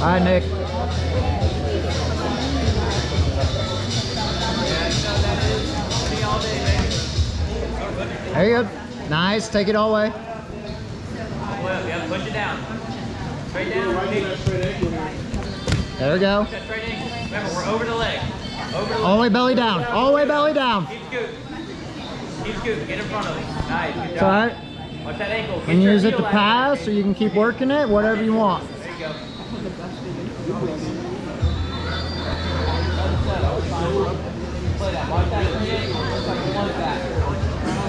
Hi, Nick. There you go. Nice. Take it all the way. Yeah, push it down. Straight down. There we go. Remember, we're over the leg. Over the All the way belly down. All the way belly down. Keep scooting. Keep scooting. Get in front of him. Nice. Good job. all right. Watch that ankle. Get can use it to pass or you can keep working it, whatever you want.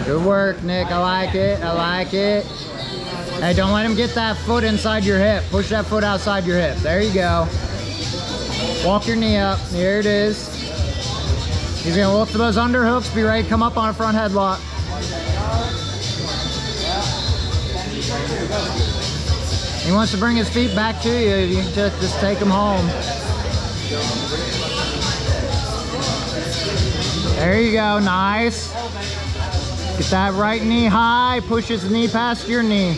Good work, Nick. I like it. I like it. Hey, don't let him get that foot inside your hip. Push that foot outside your hip. There you go. Walk your knee up. Here it is. He's gonna look for those underhooks. Be ready to come up on a front headlock. He wants to bring his feet back to you. You just, just take him home. There you go. Nice. Get that right knee high. Push his knee past your knee.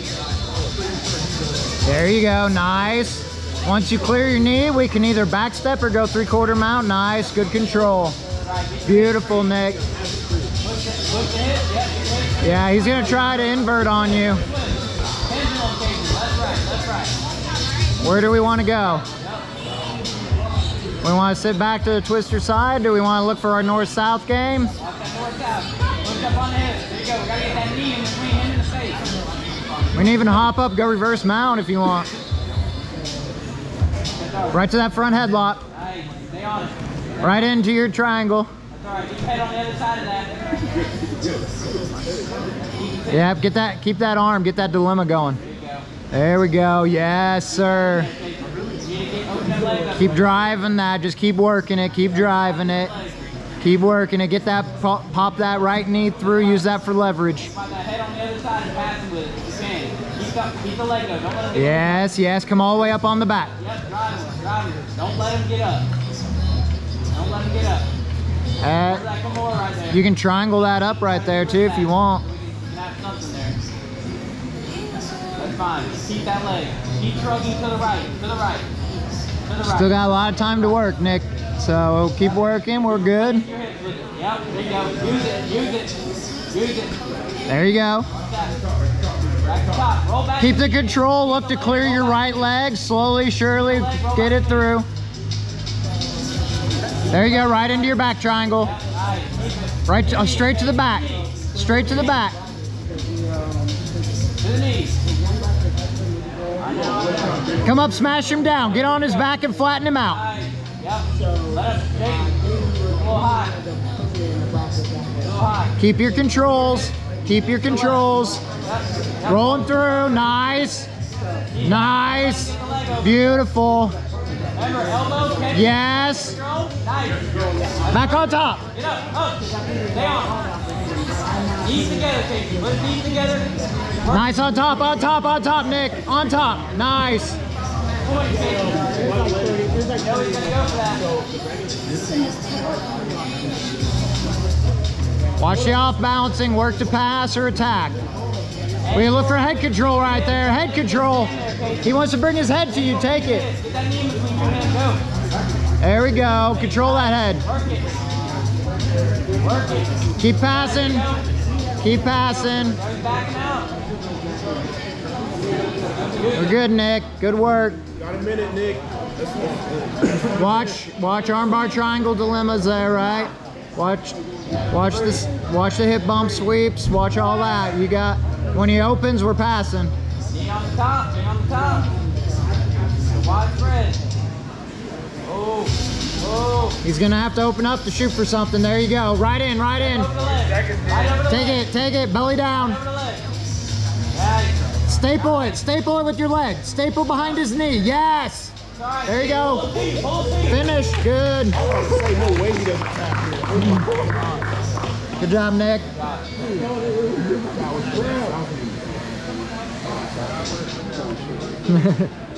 There you go. Nice. Once you clear your knee, we can either back step or go three quarter mount. Nice. Good control. Beautiful, Nick. Yeah, he's going to try to invert on you. Where do we want to go? We want to sit back to the twister side? Do we want to look for our north-south game? We can even hop up, go reverse mount if you want. Right to that front headlock. Right into your triangle. That. Yep, get that, keep that arm, get that dilemma going. There we go. Yes, sir. Keep driving that. Just keep working it. Keep driving it. Keep working it. Get that, pop, pop that right knee through. Use that for leverage. Yes, yes. Come all the way up on the back. Don't let him get up. Don't let him get up. You can triangle that up right there too if you want. You can have something there. That's fine. Keep that leg. Keep shrugging to the right. To the right. To the right. Still got a lot of time to work, Nick. So keep working. We're good. Your hips with. Yep, there you go. Use it. Use it. Use it. There you go. Back to top. Roll back. Keep the control. Look to clear your right leg. Slowly, surely, get it through. There you go. Right into your back triangle. Right, to, oh, straight to the back. Straight to the back. To the knees. Come up, smash him down. Get on his back and flatten him out. Keep your controls. Keep your controls. Rolling through. Nice. Nice. Beautiful. Remember, catch Yes. Nice. Back on top. Get up. Up. Stay on. Knees together, Casey. Put knees together. Nice on top, on top, on top, Nick. On top. Nice. Watch the off balancing, work to pass or attack. We look for head control right there. Head control. He wants to bring his head to you. Take it. Get that knee in between your hands. There we go. Control that head. Go. Work it. Work it. Keep passing. Keep passing. He's backing out. We're good, Nick. Good work. Got a minute, Nick. Watch, watch armbar triangle dilemmas there, right? Watch, watch this. Watch the hip bump sweeps. Watch all that. You got. When he opens, we're passing. Knee on the top. Knee on the top. Wide spread. Oh. Oh. He's gonna have to open up to shoot for something. There you go. Right in, right in. Take it, take it. Belly down. Staple it. Staple it with your leg. Staple behind his knee. Yes. There you go. Finish. Good. Good job, Nick.